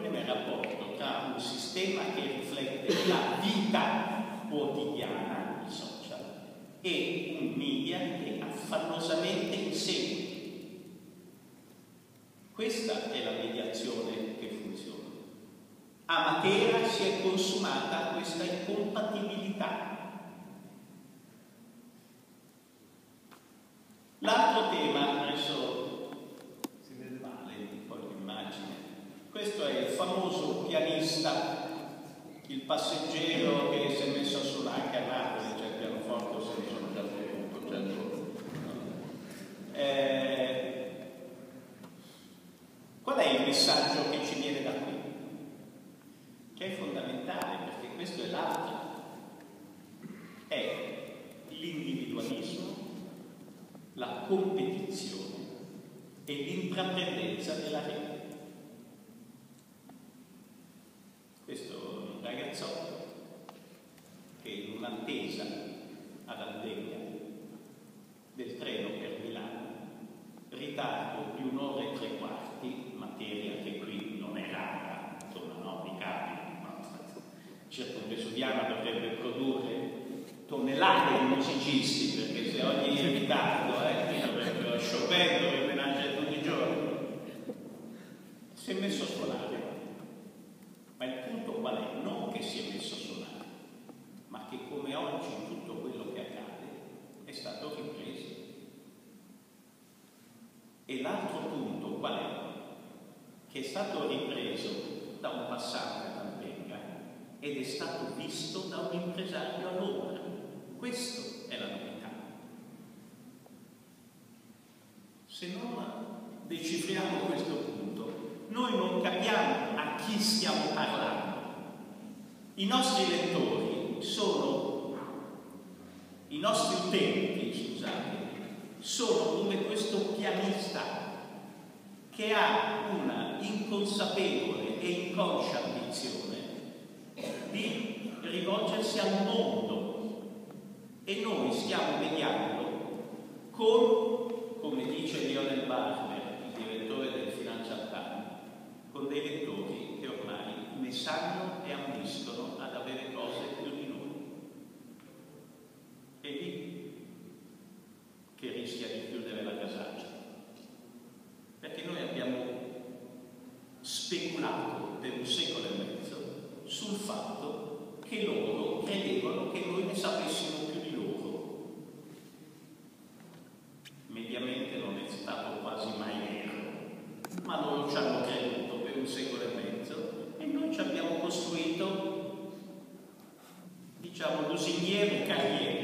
problema è il rapporto tra un sistema che riflette la vita quotidiana, i social, e un media che affannosamente insegue. Questa è la mediazione che funziona. A Matera si è consumata questa incompatibilità questo è il famoso pianista, il passeggero che si è messo a suonare anche a Napoli, cioè il pianoforte, se ne sono già venuto, certo. Eh, qual è il messaggio che ci viene da qui? Che è fondamentale, perché questo è l'altro, è l'individualismo la competizione e l'intraprendenza della rete. Questo è un ragazzotto che in un'attesa ad Allegria del treno per Milano, ritardo di un'ora e tre quarti, materia che qui non è rara, insomma no, mi capi, no. certo un Vesuviano dovrebbe produrre tonnellate di musicisti, perché se ogni ritardo, eh, avrebbero Chopin dovrebbe nascere tutti i giorni. Si è messo a suonare. Ma il punto qual è? Non che si è messo a suonare, ma che come oggi tutto quello che accade è stato ripreso. E l'altro punto qual è? Che è stato ripreso da un passante a Tampenga ed è stato visto da un impresario a Londra. Questa è la novità. Se non decifriamo questo punto, noi non capiamo a chi stiamo parlando. I nostri lettori sono, i nostri utenti, scusate, sono come questo pianista che ha una inconsapevole e inconscia ambizione di rivolgersi al mondo. E noi stiamo mediando con, come dice Lionel Barber, il direttore del Financial Times, con dei lettori che ormai ne sanno e ambiscono ad avere cose più di noi. È lì che rischia di chiudere la casaccia. Perché noi abbiamo speculato per un secolo e mezzo sul fatto che loro credevano che noi ne sapessimo mediamente non è stato quasi mai vero, ma loro ci hanno creduto per un secolo e mezzo e noi ci abbiamo costruito, diciamo, lusinghiere carriere